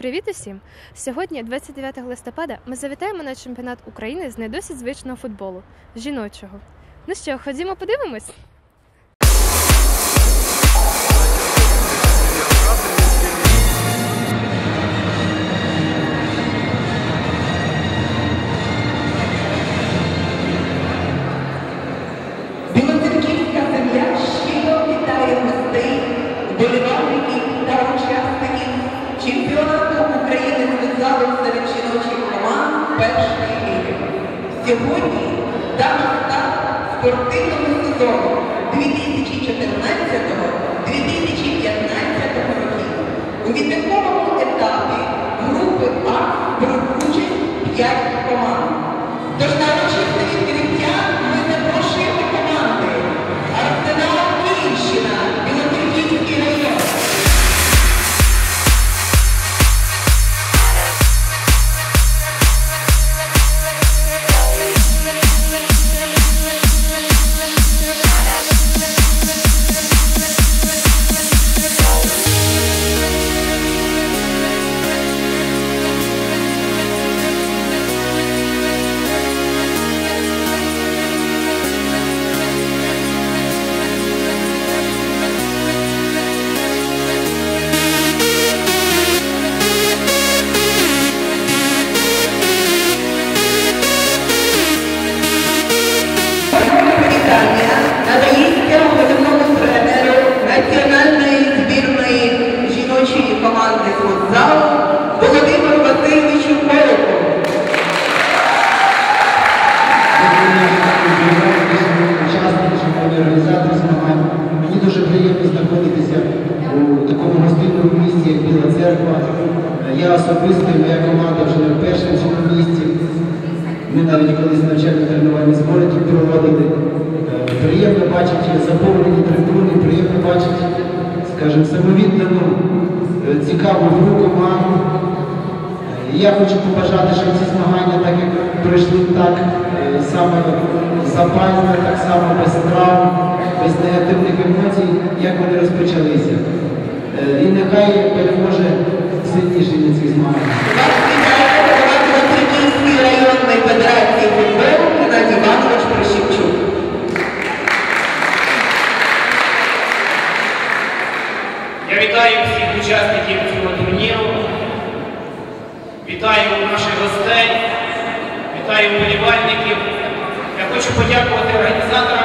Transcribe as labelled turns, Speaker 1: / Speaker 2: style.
Speaker 1: Привіт усім! Сьогодні, 29 листопада, ми завітаємо на чемпіонат України з не досить звичного футболу жіночого. Ну що, ходімо подивимось?
Speaker 2: Сьогодні дана старт спортивному сезону 2014-2015 років. У відбірковому
Speaker 3: особисто і моя команда вже не в цьому місті. Ми навіть колись навчальні тренувальні збори тут проводили. Е, Приємно бачити заповнені трибуни, приємно бачити, скажімо, самовіддану, е, цікаву гру команду. Я хочу побажати, щоб ці змагання, так як пройшли так е, саме запально, так само без травм, без негативних емоцій, як вони розпочалися. Е, І нехай переможе сильніший на цих змаганнях.
Speaker 2: Районної федерації футболу Геннадій Іванович Прищепчук.
Speaker 4: Я вітаю всіх учасників цього турніру, вітаю наших гостей, вітаю вболівальників. Я хочу подякувати організаторам